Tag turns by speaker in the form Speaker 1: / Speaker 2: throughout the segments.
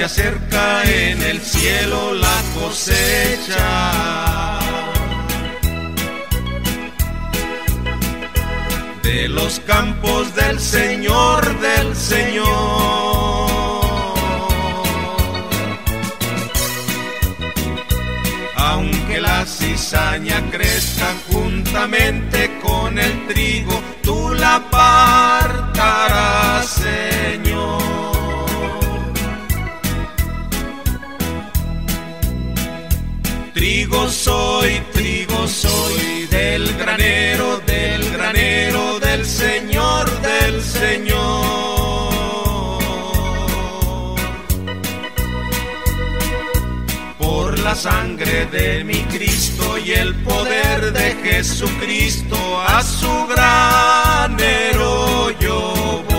Speaker 1: se acerca en el cielo la cosecha. De los campos del Señor, del Señor. Aunque la cizaña crezca juntamente con el trigo, tú la apartarás, Señor. Trigo soy, trigo soy, del granero, del granero, del Señor, del Señor. Por la sangre de mi Cristo y el poder de Jesucristo, a su granero yo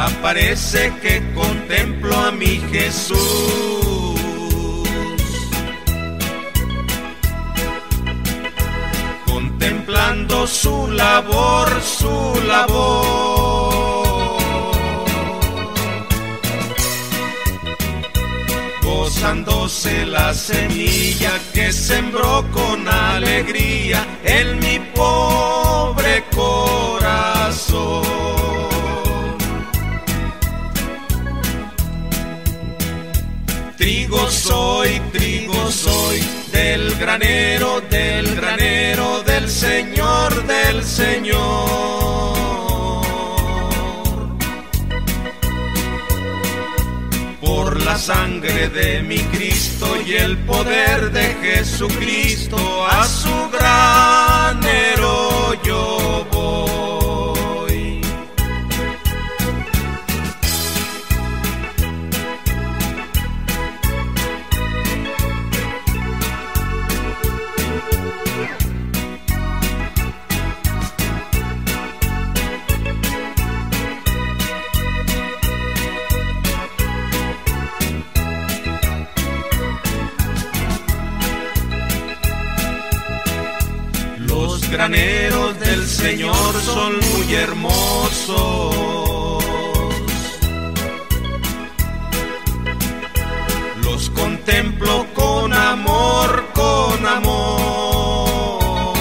Speaker 1: voy. Ya parece que contemplo a mi Jesús. Contemplando su labor, su labor. Gozándose la semilla que sembró con alegría en mi pobre corazón. Trigo soy, trigo soy, del granero, del granero, del Señor, del Señor. Por la sangre de mi Cristo y el poder de Jesucristo, a su granero yo graneros del Señor son muy hermosos. Los contemplo con amor, con amor.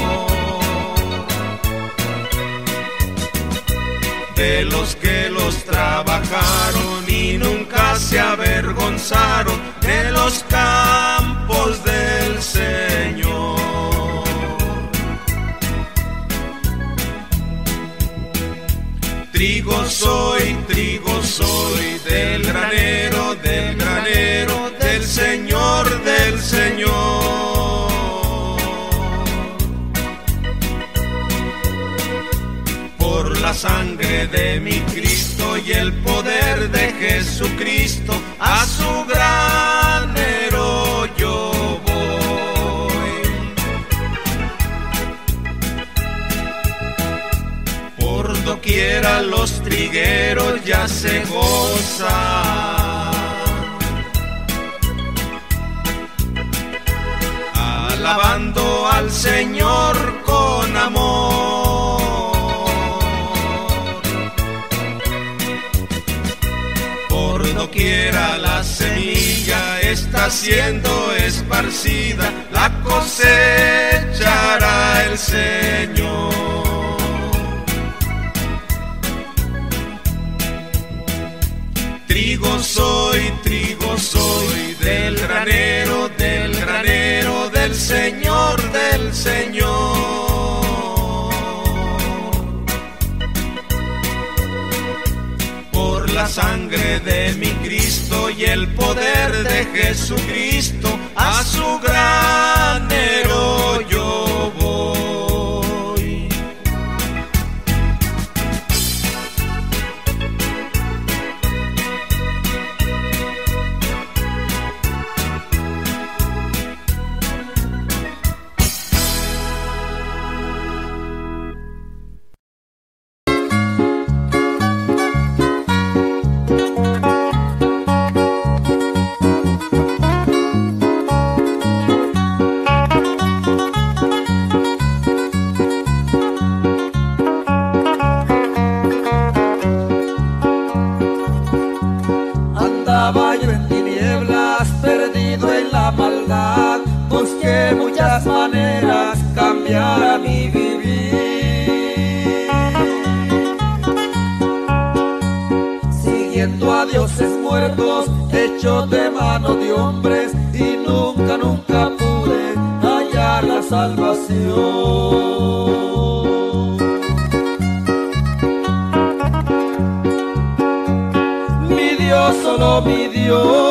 Speaker 1: De los que los trabajaron y nunca se avergonzaron de los campos soy, trigo soy, del granero, del granero, del Señor, del Señor. Por la sangre de mi Cristo y el poder de Jesucristo, a su granero los trigueros ya se gozan. Alabando al Señor con amor. Por doquiera la semilla está siendo esparcida, la cosechará el Señor. Trigo soy, trigo soy, del granero, del granero, del Señor, del Señor. Por la sangre de mi Cristo y el poder de Jesucristo, a su granero yo
Speaker 2: dioses muertos, hechos de mano de hombres, y nunca, nunca pude hallar la salvación. Mi Dios, solo mi Dios.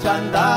Speaker 3: chantar.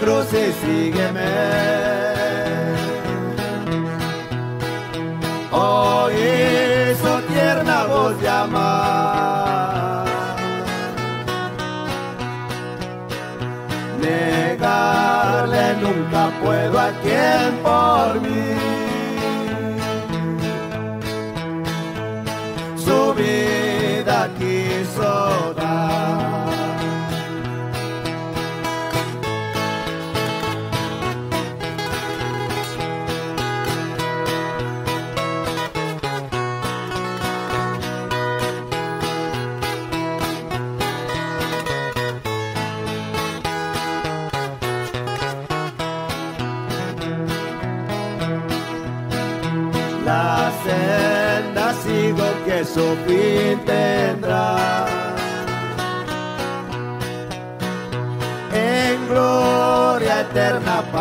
Speaker 3: cruz sígueme. Oye su tierna voz llamar. Negarle nunca puedo a quien por mí.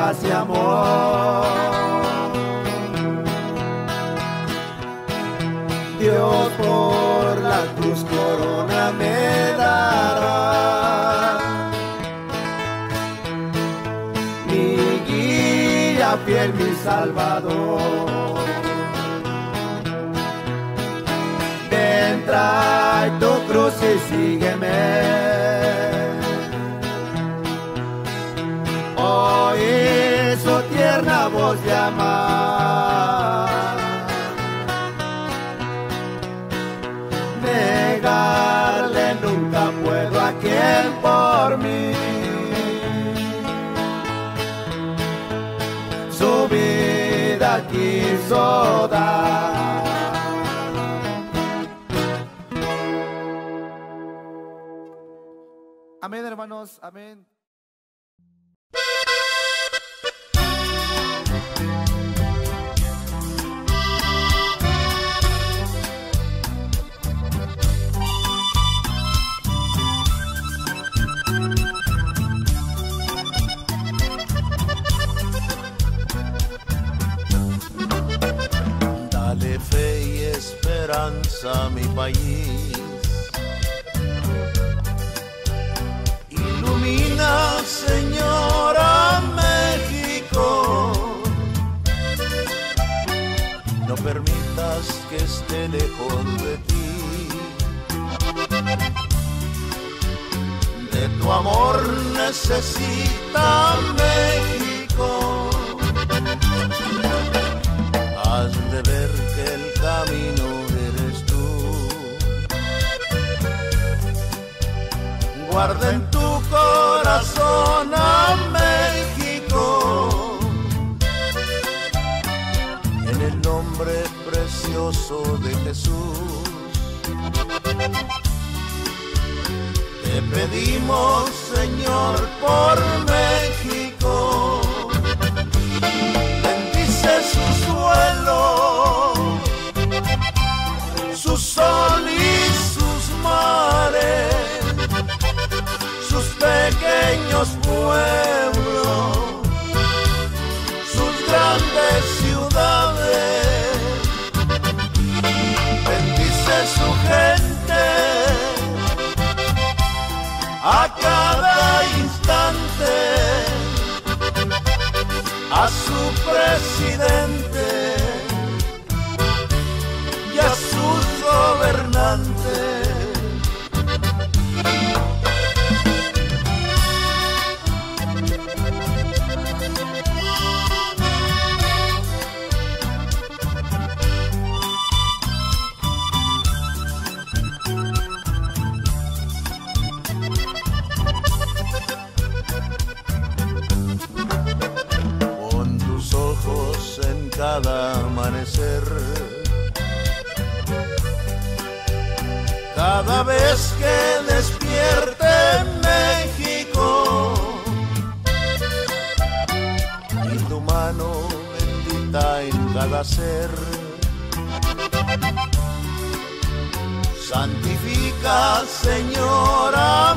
Speaker 3: Paz amor. Dios por la cruz corona me dará. Mi guía fiel, mi salvador. Ven, trae tu cruz y sígueme. Su tierna voz llamar. Negarle nunca puedo a quien por mí. Su vida quiso dar. Amén, hermanos, amén.
Speaker 4: A mi país. Ilumina, Señora, México. No permitas que esté lejos de ti. De tu amor necesita México. Has de ver que el camino Guarda en tu corazón a México. En el nombre precioso de Jesús. Te pedimos, Señor, por México pueblos, sus grandes ciudades, bendice su gente a cada instante a su presidente cada amanecer. Cada vez que despierte México y tu mano bendita en cada ser. Santifica, Señor, a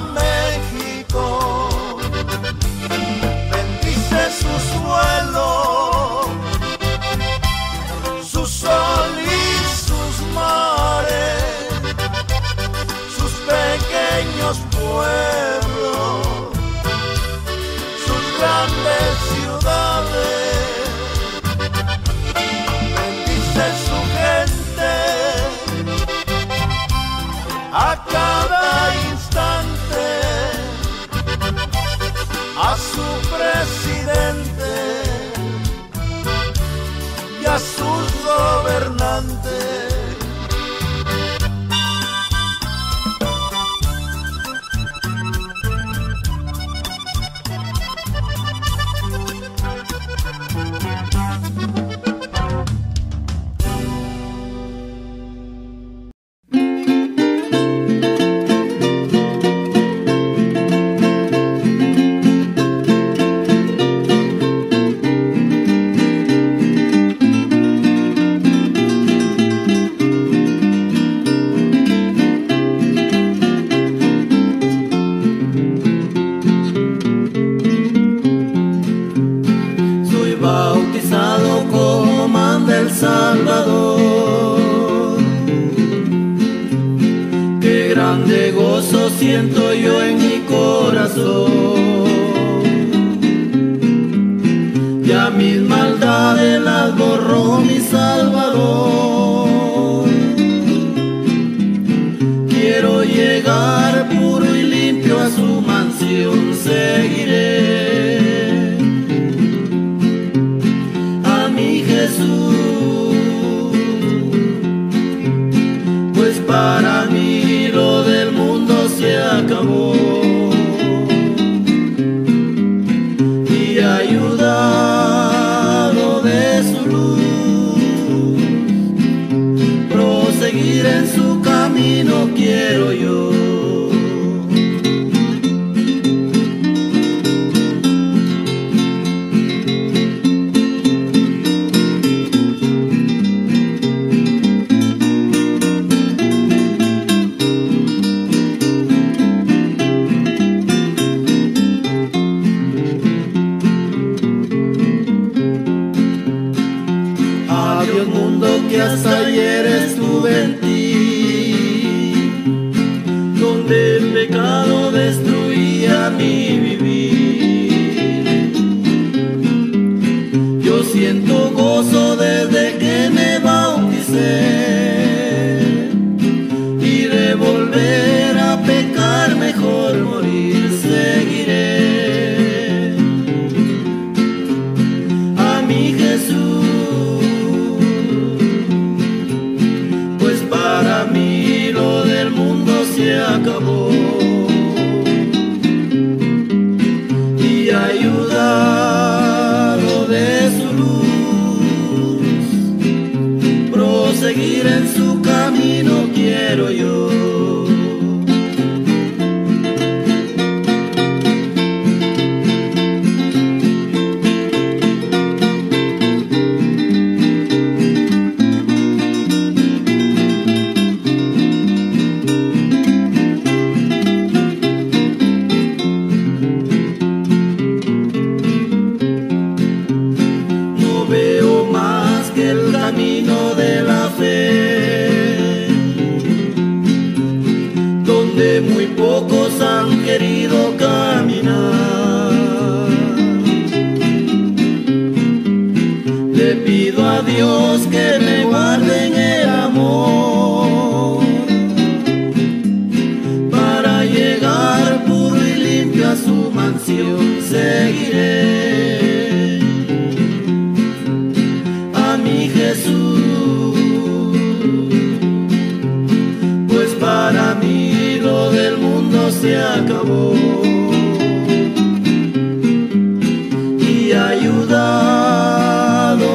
Speaker 4: Y
Speaker 2: ayudado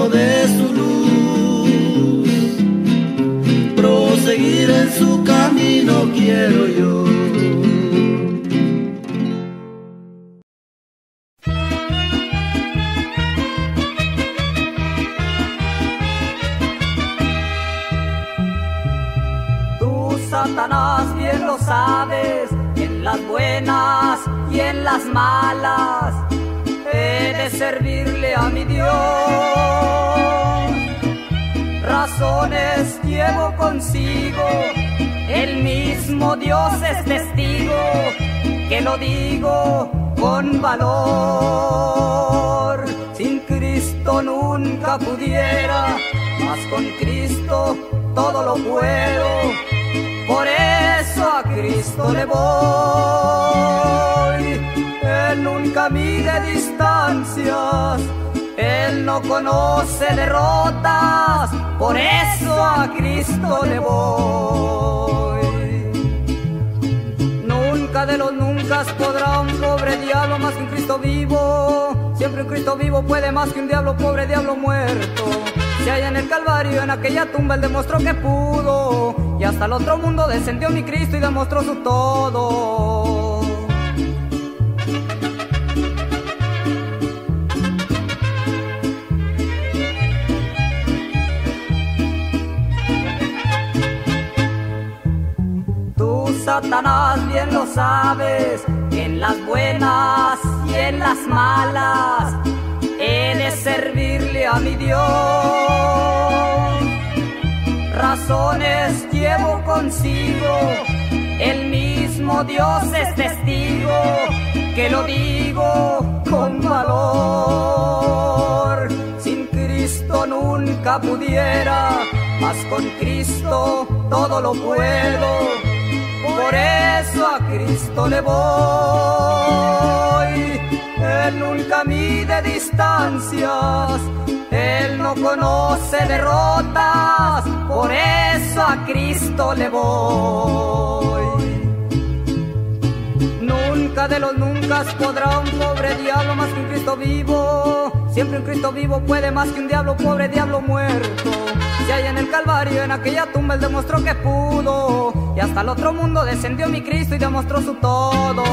Speaker 2: de su luz, proseguir en su camino quiero yo. En
Speaker 5: las malas, he de servirle a mi Dios. Razones llevo consigo, el mismo Dios es testigo, que lo digo con valor. Sin Cristo nunca pudiera, mas con Cristo todo lo puedo. Por eso a Cristo le voy. Él nunca mide distancias, Él no conoce derrotas. Por eso a Cristo le voy. Nunca de los nunca podrá un pobre diablo más que un Cristo vivo. Siempre un Cristo vivo puede más que un diablo pobre diablo muerto. Si allá en el Calvario, en aquella tumba, él demostró que pudo. Y hasta el otro mundo descendió mi Cristo y demostró su todo. Satanás, bien lo sabes, en las buenas y en las malas, he de servirle a mi Dios. Razones llevo consigo, el mismo
Speaker 2: Dios es testigo que lo digo con valor. Sin Cristo nunca pudiera, mas con Cristo todo lo puedo. Por eso a Cristo le voy. Él nunca mide distancias, Él no conoce derrotas, por eso a Cristo le voy. Nunca de los nunca podrá un pobre diablo más que un Cristo vivo. Siempre un Cristo vivo puede más que un diablo pobre, diablo muerto. Si hay en el Calvario, en aquella tumba, él demostró que pudo. Y hasta el otro mundo descendió mi Cristo y demostró su todo.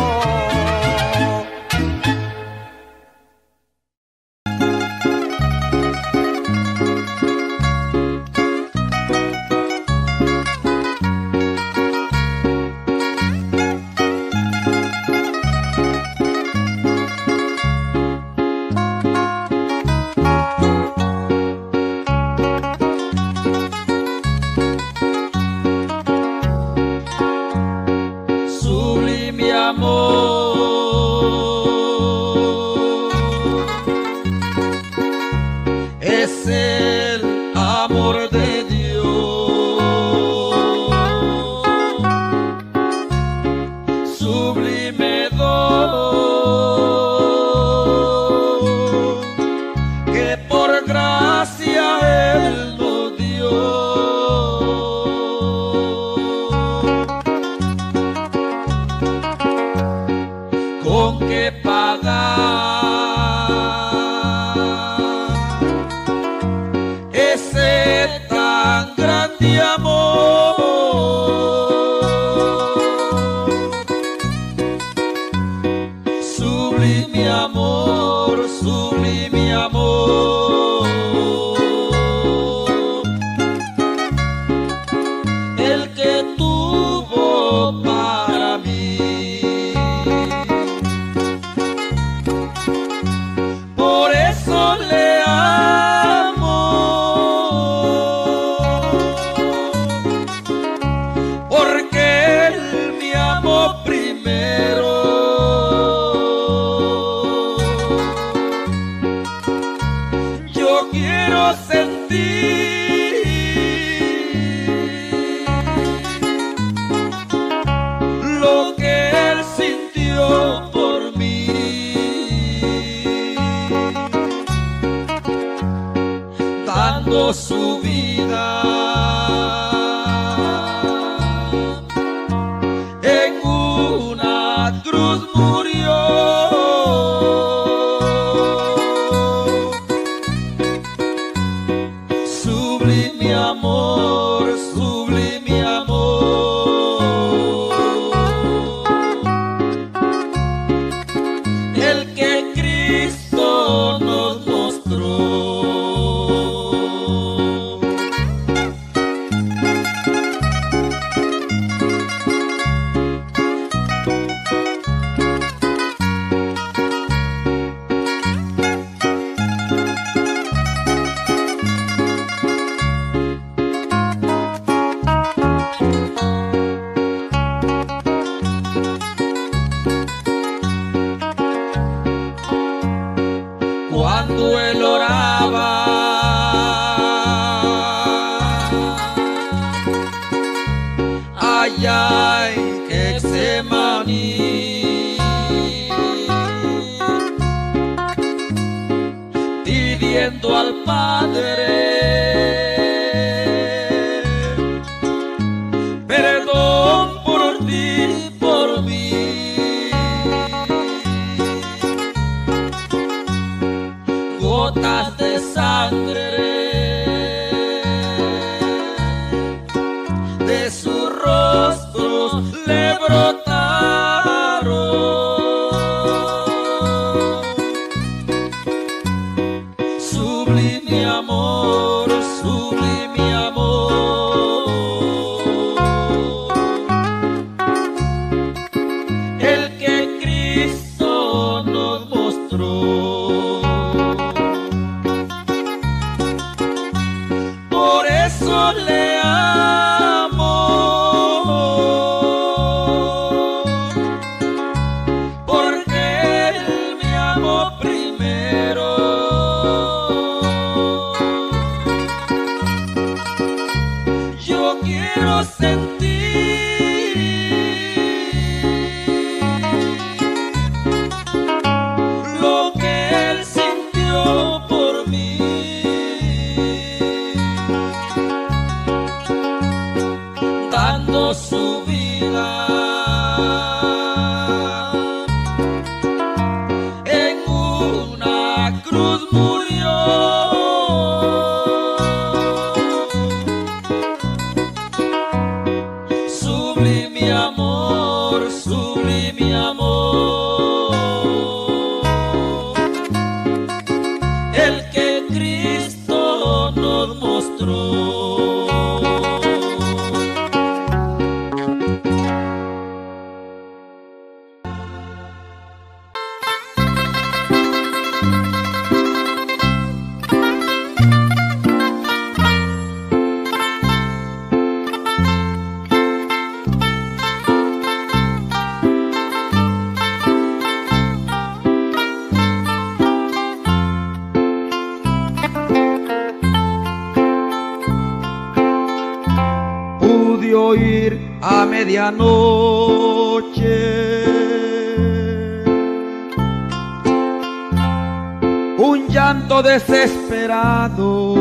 Speaker 2: Llanto desesperado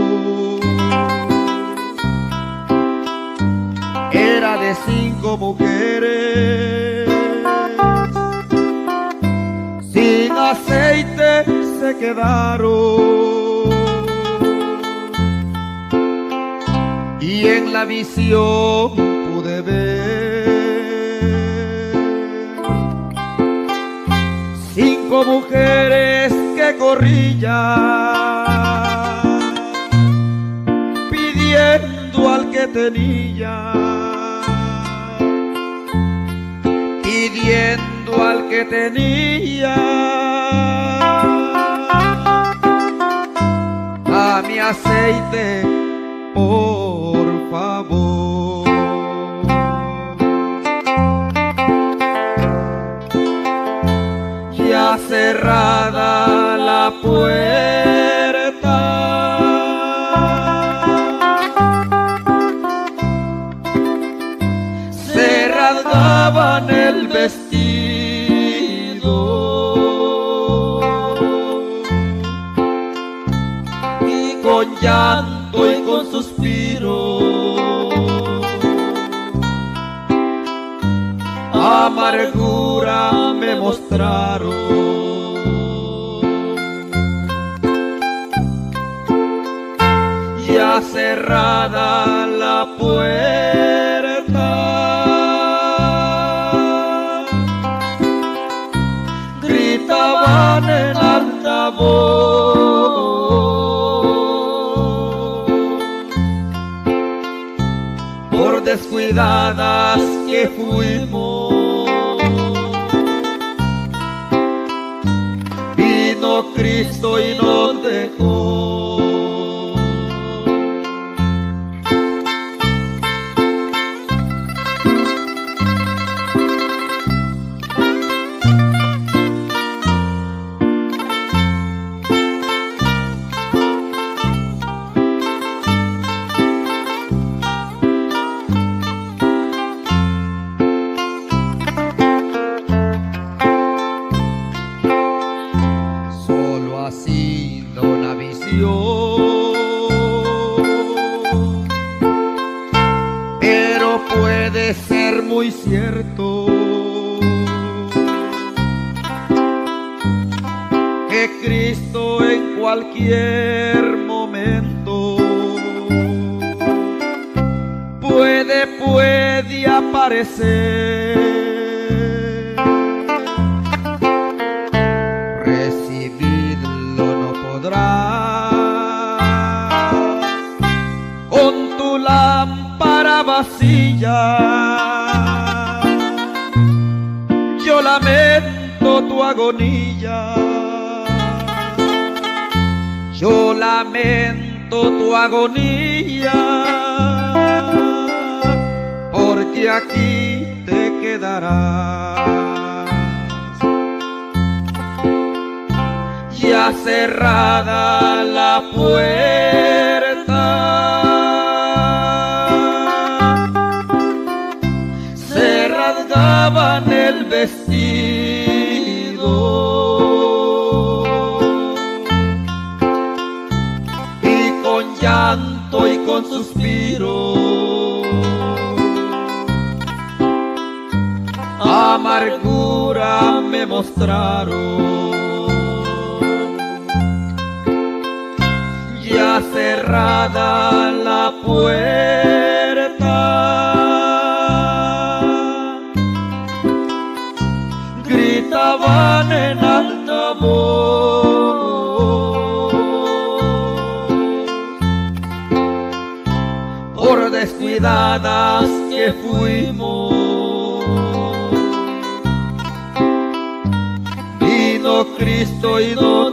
Speaker 2: era de cinco mujeres. Sin aceite se quedaron. Y en la visión pude ver mujeres que corrían pidiendo al que tenía, pidiendo al que tenía a mi aceite, por favor. cerrada la puerta. Se rasgaban el vestido y con llanto y con suspiro. amargura me mostraron. Cerrada la puerta. Gritaban en alta voz por descuidadas que fuimos. Vino Cristo y nos Recibirlo agonía. Porque aquí quedarás. Ya cerrada la puerta, con suspiro. Amargura me mostraron. Ya cerrada la puerta. Gritaban en alta voz. que fuimos. Vino Cristo y
Speaker 4: no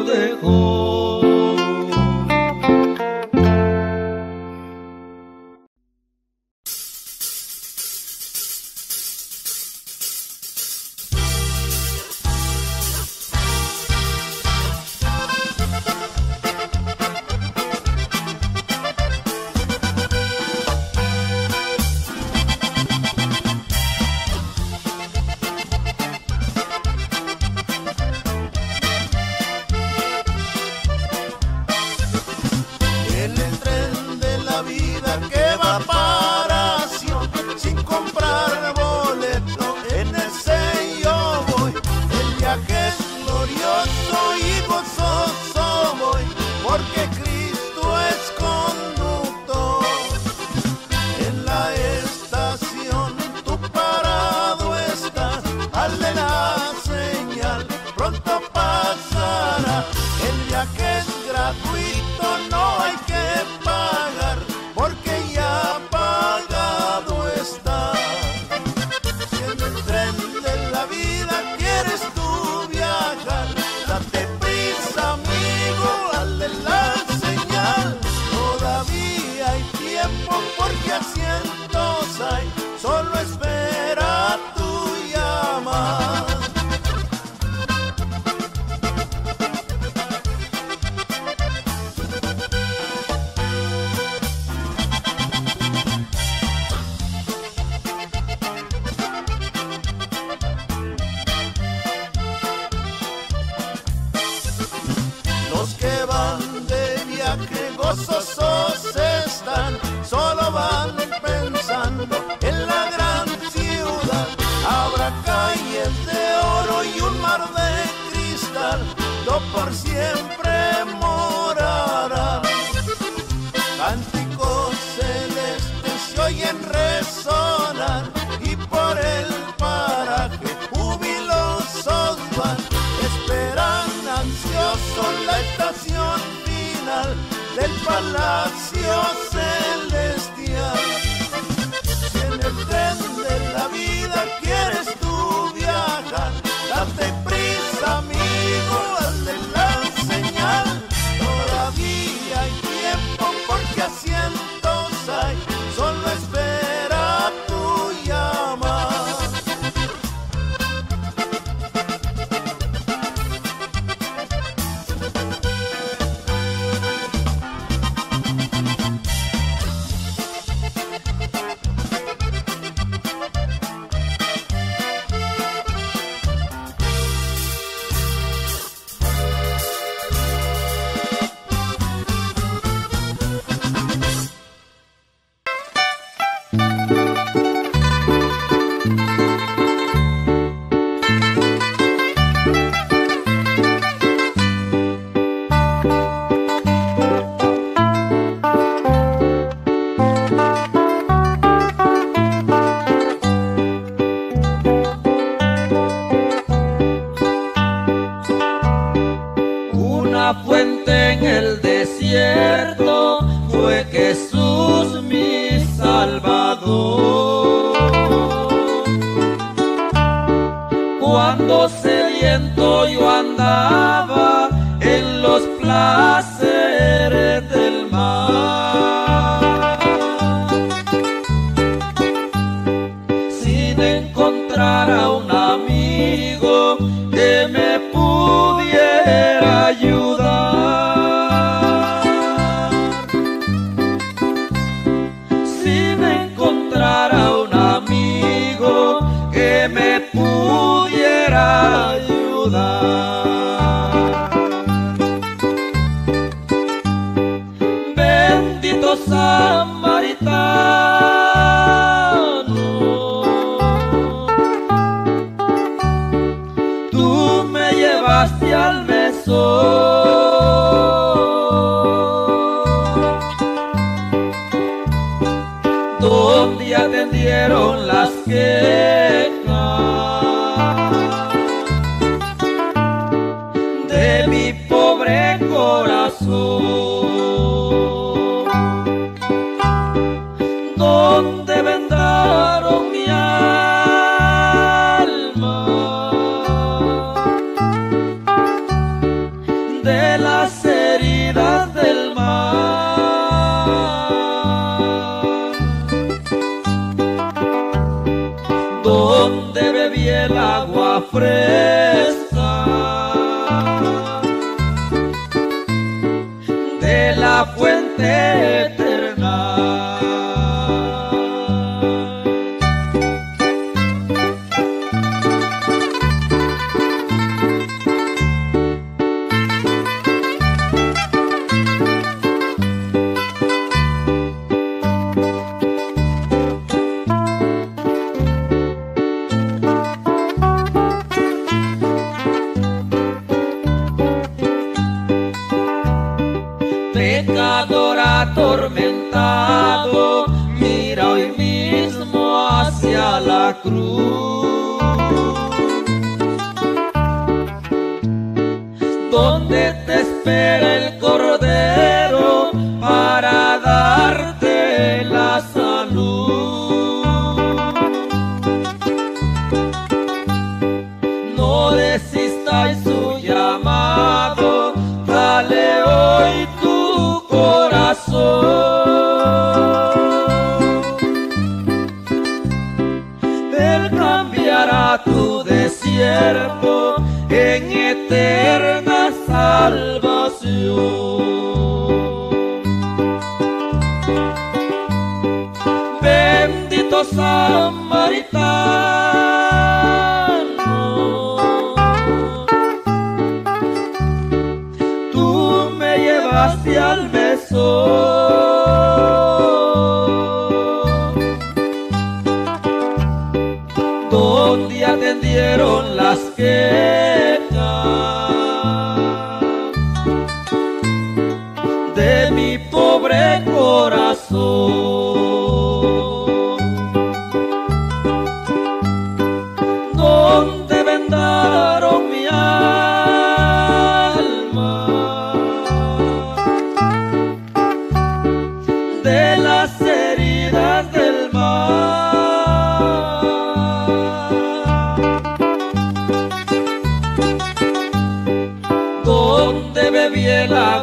Speaker 2: al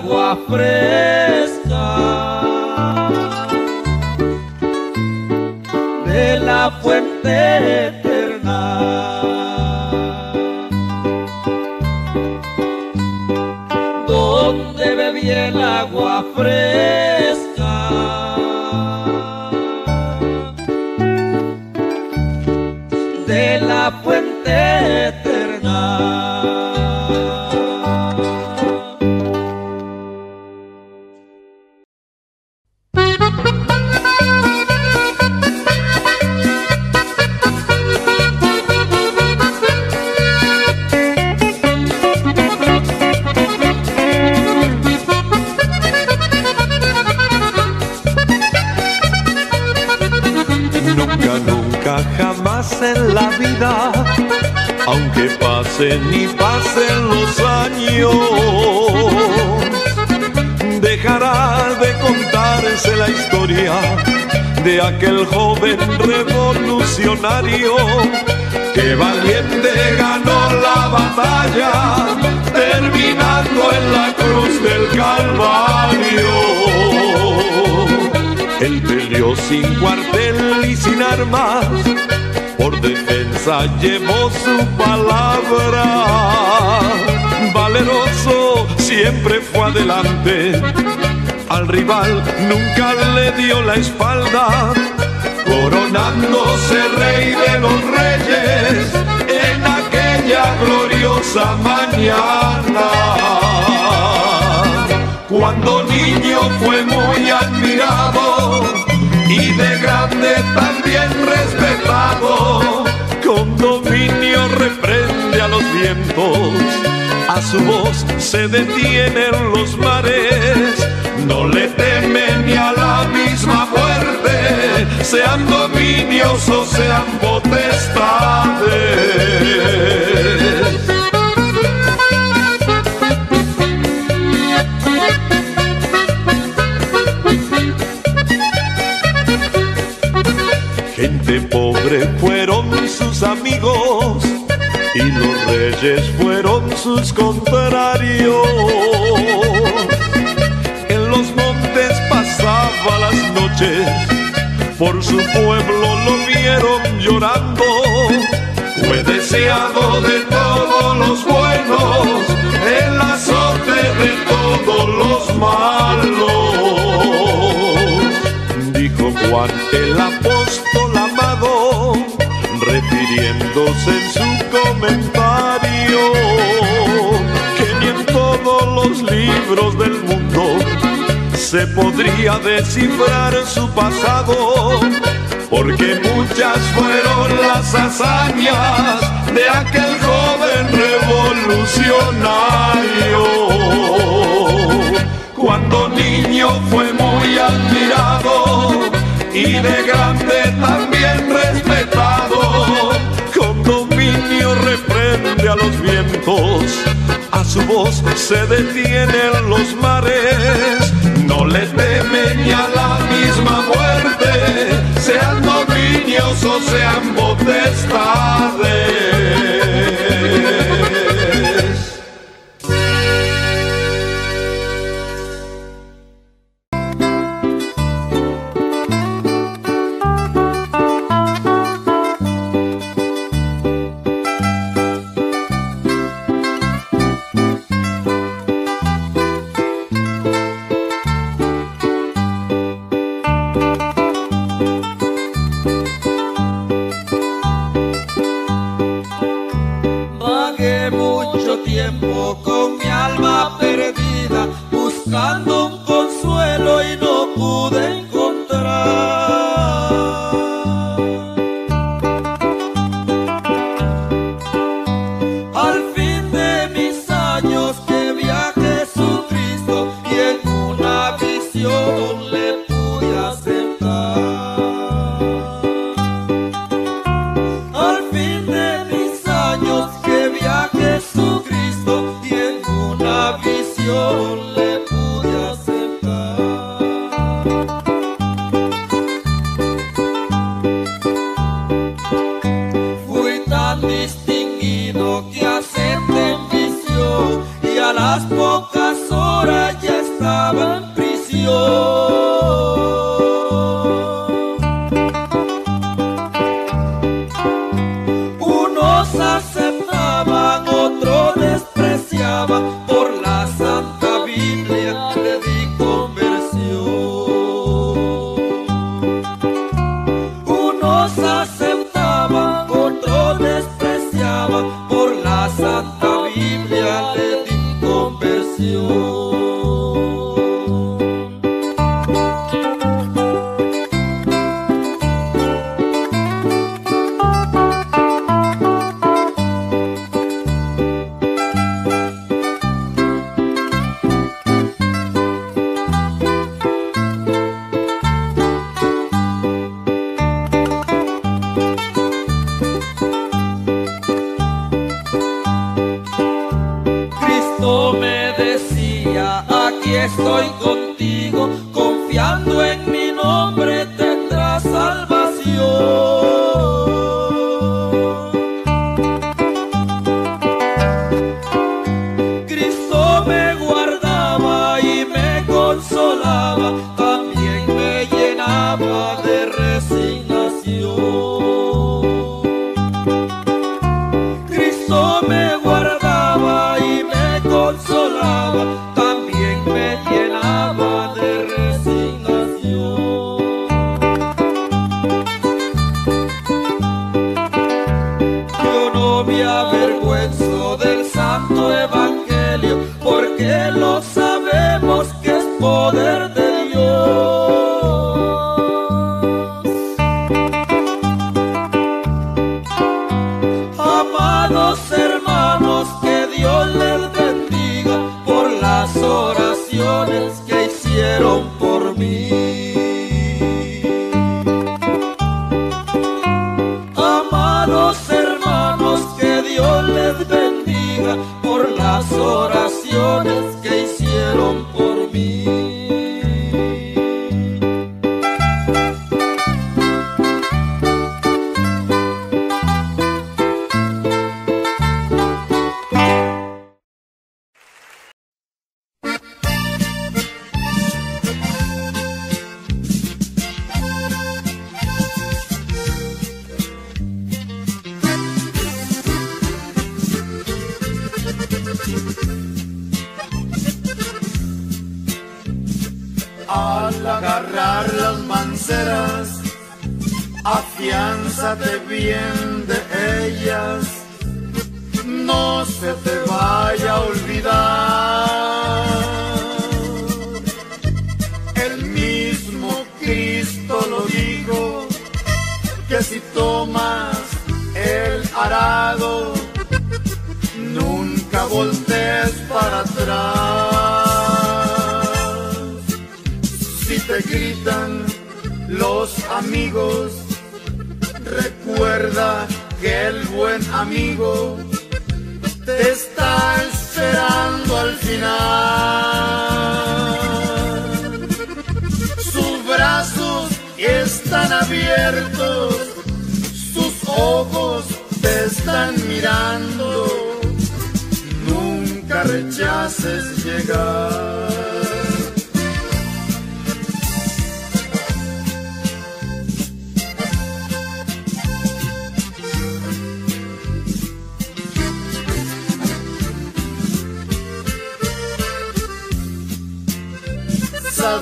Speaker 2: água fresca.
Speaker 6: Espalda, coronándose rey de los reyes en aquella gloriosa mañana
Speaker 1: Cuando niño fue muy admirado y de grande también respetado.
Speaker 6: Con dominio reprende a los vientos, a su voz se detienen los mares. No le teme sean dominios o sean potestades. Gente pobre fueron sus amigos y los reyes fueron sus contrarios. En los montes pasaba las noches, por su pueblo lo vieron llorando. Fue deseado de todos los buenos, el azote de todos los malos. Dijo Juan el apóstol se podría descifrar su pasado, porque muchas fueron las hazañas de aquel joven revolucionario. Cuando niño fue muy admirado y de grande también respetado. Con dominio reprende a los vientos, a su voz se detienen los mares. Le teme ni a la misma muerte, sean dominios o sean potestades.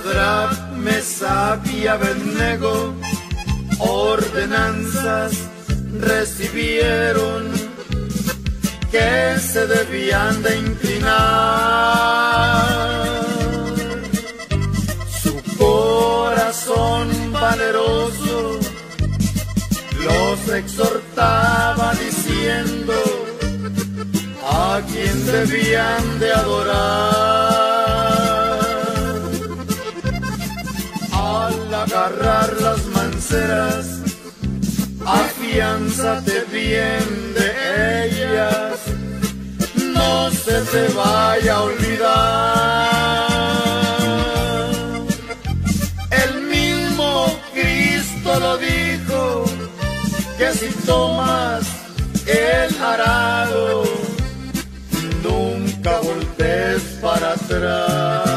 Speaker 2: podrá mesa vía ordenanzas recibieron que se debían de inclinar. Su corazón valeroso los exhortaba diciendo a quien debían de adorar. agarrar las manceras, afianzate bien de ellas, no se te vaya a olvidar. El mismo Cristo lo dijo, que si tomas el arado, nunca voltees para atrás.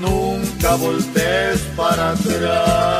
Speaker 2: nunca voltees para atrás.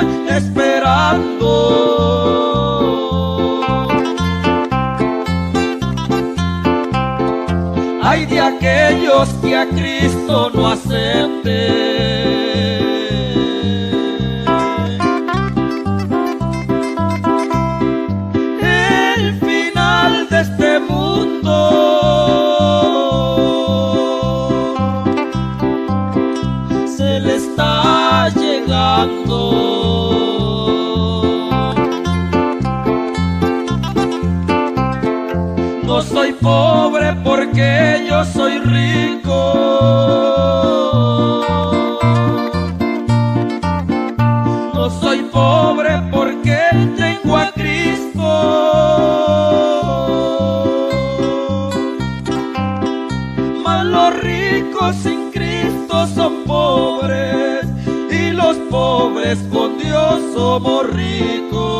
Speaker 2: estoy esperando. Hay de aquellos que a Cristo no acepten. Pobre porque yo soy rico. No soy pobre porque tengo a Cristo. Mas los ricos sin Cristo son pobres y los pobres con Dios somos ricos.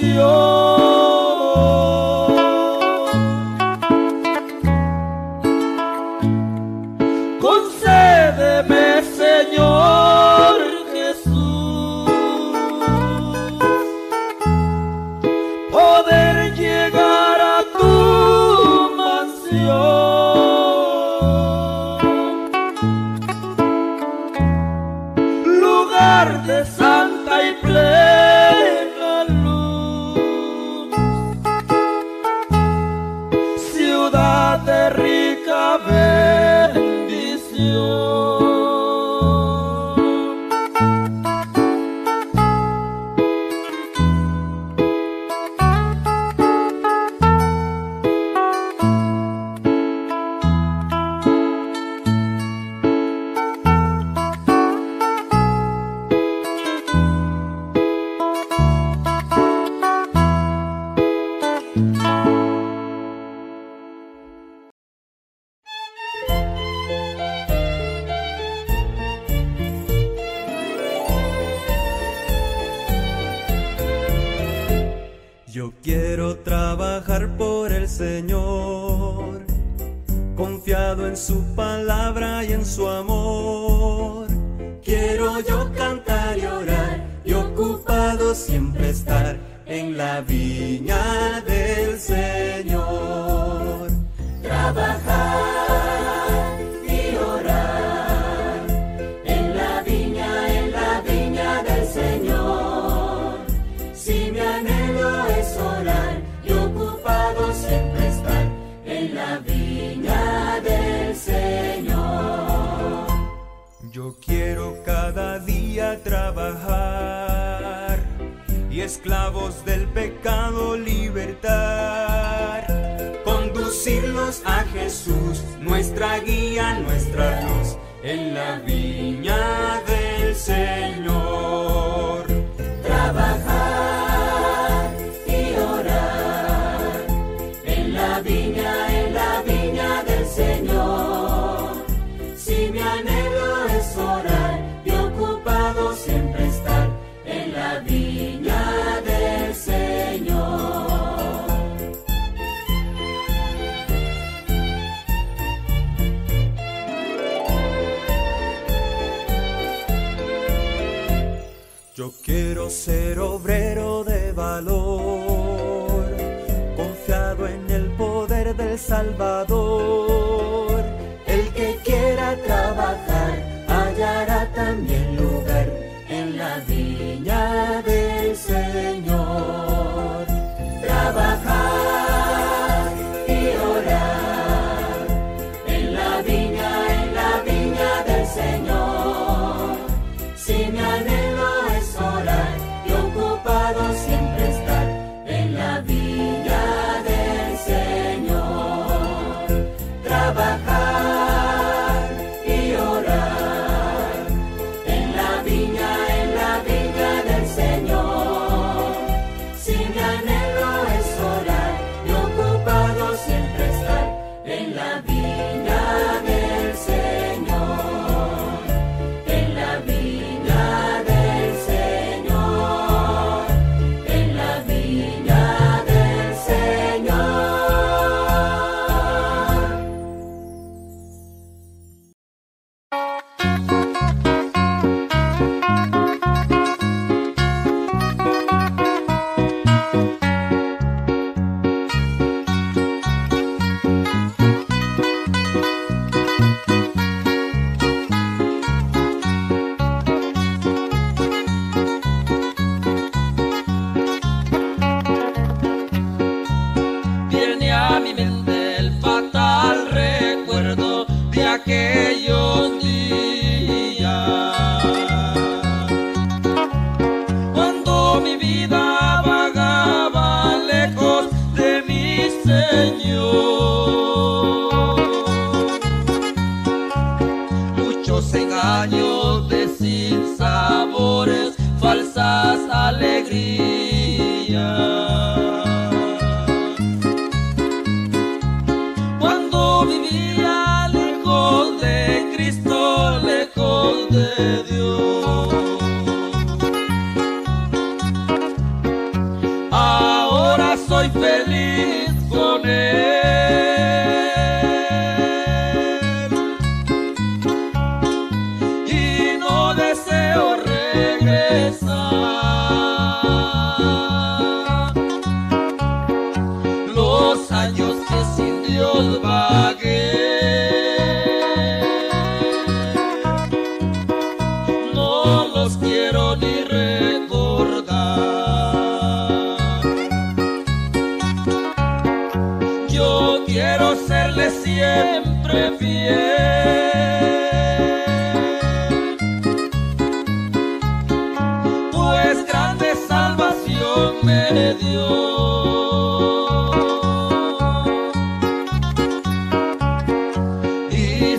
Speaker 4: Salvación.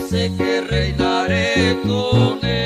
Speaker 2: Sé que reinaré con él.